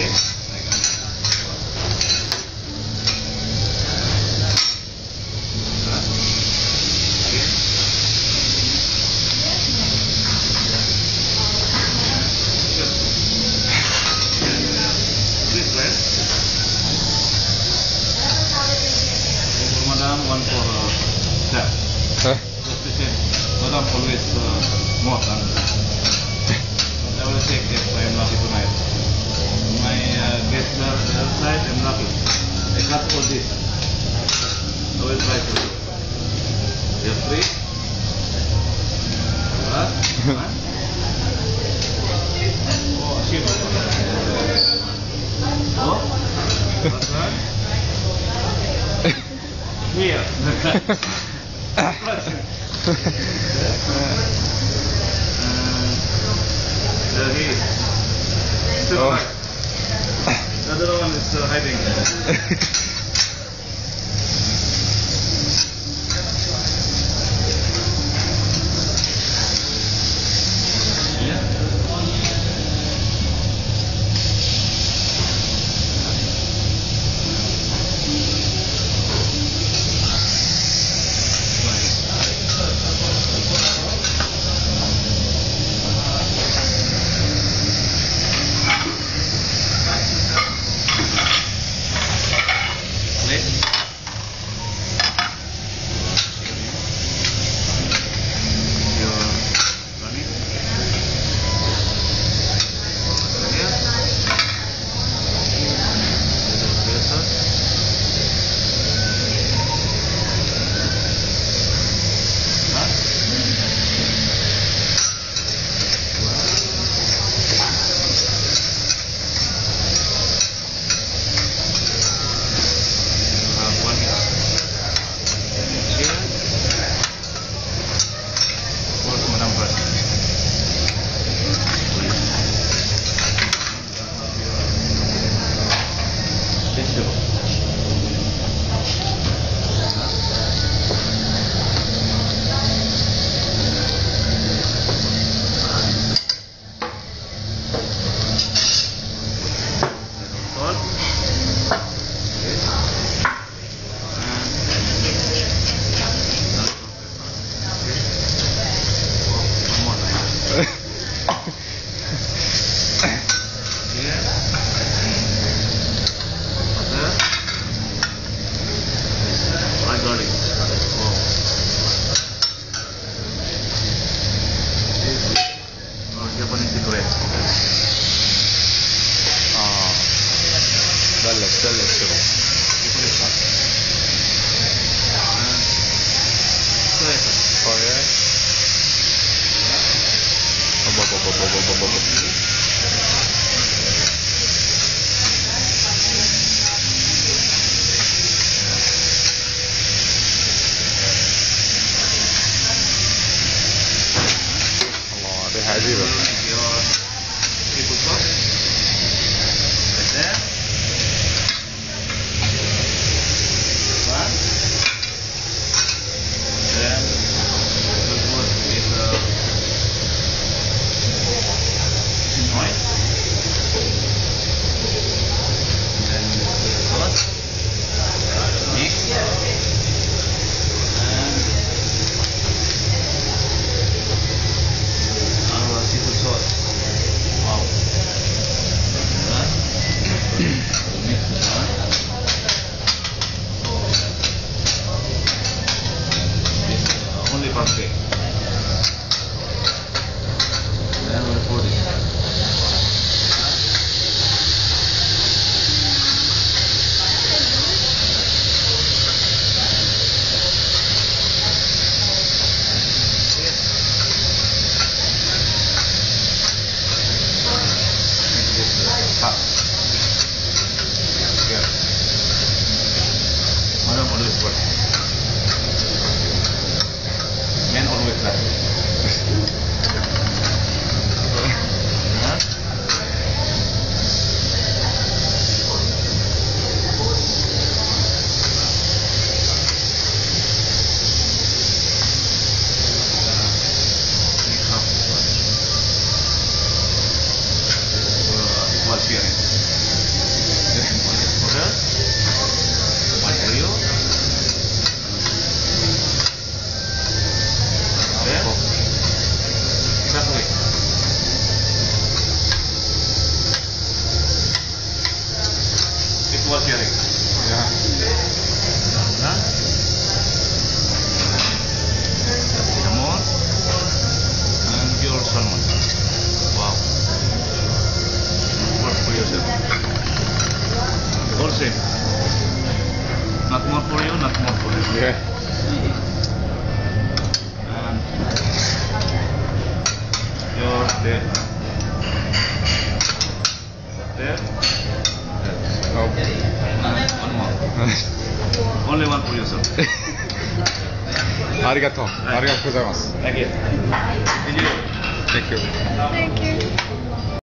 Okay. ハハハハ。Only one for yourself. Arigato. Right. Arigato gozaimasu. Thank you. Thank you. Thank you. Thank you.